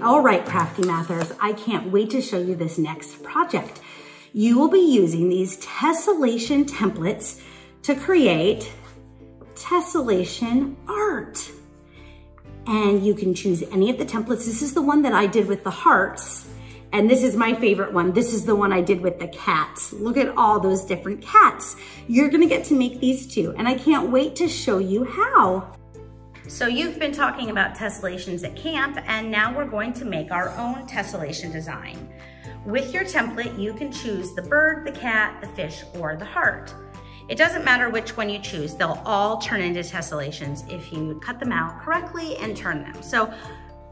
All right, crafty mathers, I can't wait to show you this next project. You will be using these tessellation templates to create tessellation art. And you can choose any of the templates. This is the one that I did with the hearts. And this is my favorite one. This is the one I did with the cats. Look at all those different cats. You're gonna get to make these too. And I can't wait to show you how. So you've been talking about tessellations at camp and now we're going to make our own tessellation design. With your template, you can choose the bird, the cat, the fish, or the heart. It doesn't matter which one you choose, they'll all turn into tessellations if you cut them out correctly and turn them. So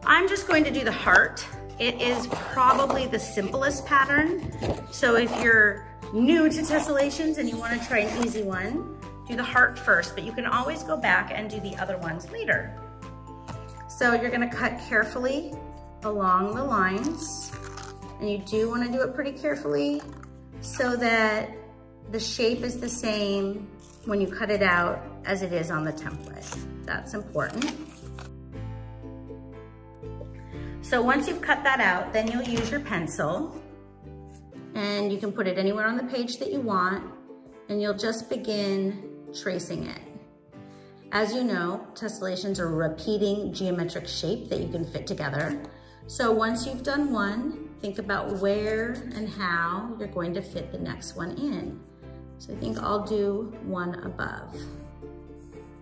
I'm just going to do the heart. It is probably the simplest pattern. So if you're new to tessellations and you wanna try an easy one, do the heart first, but you can always go back and do the other ones later. So you're gonna cut carefully along the lines, and you do wanna do it pretty carefully so that the shape is the same when you cut it out as it is on the template. That's important. So once you've cut that out, then you'll use your pencil and you can put it anywhere on the page that you want and you'll just begin tracing it. As you know, tessellations are repeating geometric shape that you can fit together. So once you've done one, think about where and how you're going to fit the next one in. So I think I'll do one above.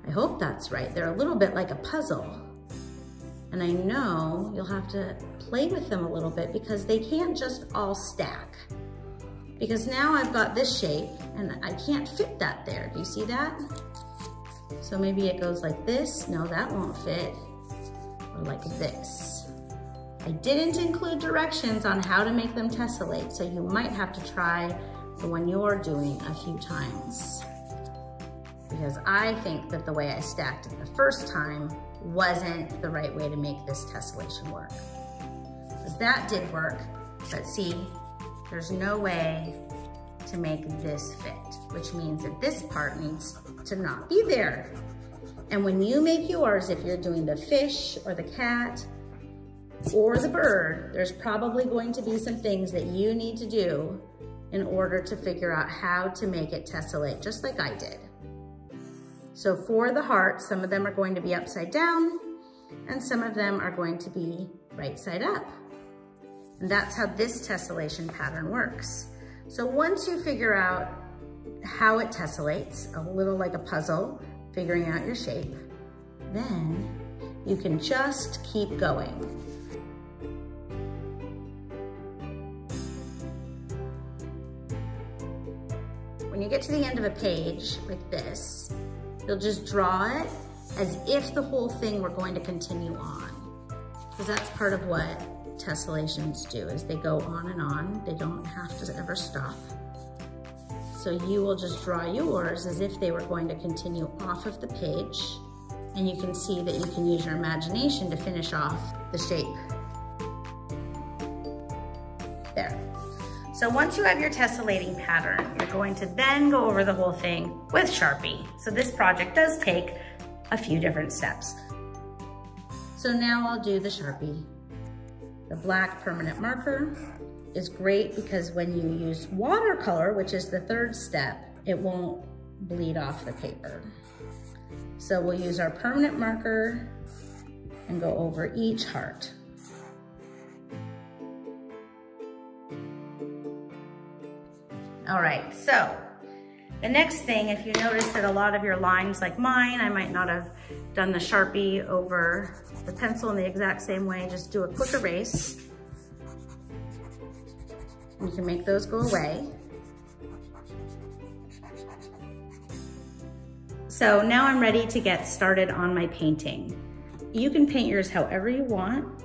I hope that's right. They're a little bit like a puzzle. And I know you'll have to play with them a little bit because they can't just all stack. Because now I've got this shape and I can't fit that there. Do you see that? So maybe it goes like this. No, that won't fit. Or like this. I didn't include directions on how to make them tessellate, so you might have to try the one you're doing a few times. Because I think that the way I stacked it the first time wasn't the right way to make this tessellation work. Because that did work, but see, there's no way to make this fit, which means that this part needs to not be there. And when you make yours, if you're doing the fish or the cat or the bird, there's probably going to be some things that you need to do in order to figure out how to make it tessellate, just like I did. So for the heart, some of them are going to be upside down and some of them are going to be right side up. And that's how this tessellation pattern works. So once you figure out how it tessellates, a little like a puzzle, figuring out your shape, then you can just keep going. When you get to the end of a page like this, you'll just draw it as if the whole thing were going to continue on. Because that's part of what tessellations do is they go on and on. They don't have to ever stop. So you will just draw yours as if they were going to continue off of the page and you can see that you can use your imagination to finish off the shape. There. So once you have your tessellating pattern, you're going to then go over the whole thing with Sharpie. So this project does take a few different steps. So now I'll do the Sharpie. The black permanent marker is great because when you use watercolor, which is the third step, it won't bleed off the paper. So we'll use our permanent marker and go over each heart. All right, so the next thing, if you notice that a lot of your lines like mine, I might not have done the Sharpie over the pencil in the exact same way, just do a quick erase. You can make those go away. So now I'm ready to get started on my painting. You can paint yours however you want.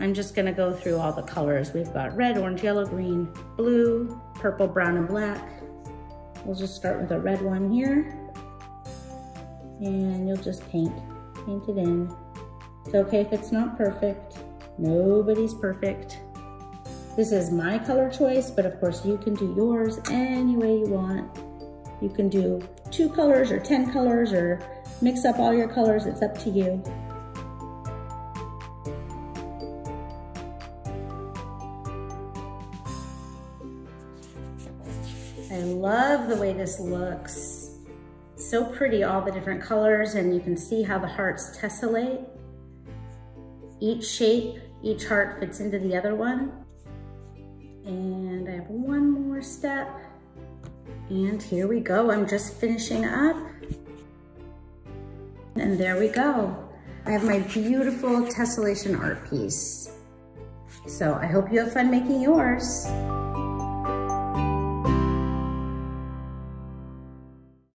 I'm just gonna go through all the colors. We've got red, orange, yellow, green, blue, purple, brown, and black. We'll just start with a red one here. And you'll just paint, paint it in. It's okay if it's not perfect. Nobody's perfect. This is my color choice, but of course you can do yours any way you want. You can do two colors or 10 colors or mix up all your colors, it's up to you. Love the way this looks. So pretty, all the different colors, and you can see how the hearts tessellate. Each shape, each heart fits into the other one. And I have one more step. And here we go, I'm just finishing up. And there we go. I have my beautiful tessellation art piece. So I hope you have fun making yours.